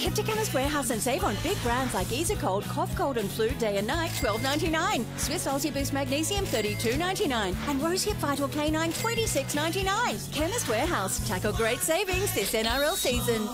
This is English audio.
Head to Chemist Warehouse and save on big brands like Easy Cold, Cough Cold and Flu Day and Night, twelve ninety nine. Swisse Ultiboost Magnesium, thirty two ninety nine, and Rose Hip Vital Canine, twenty six ninety nine. Chemist Warehouse, tackle great savings this NRL season.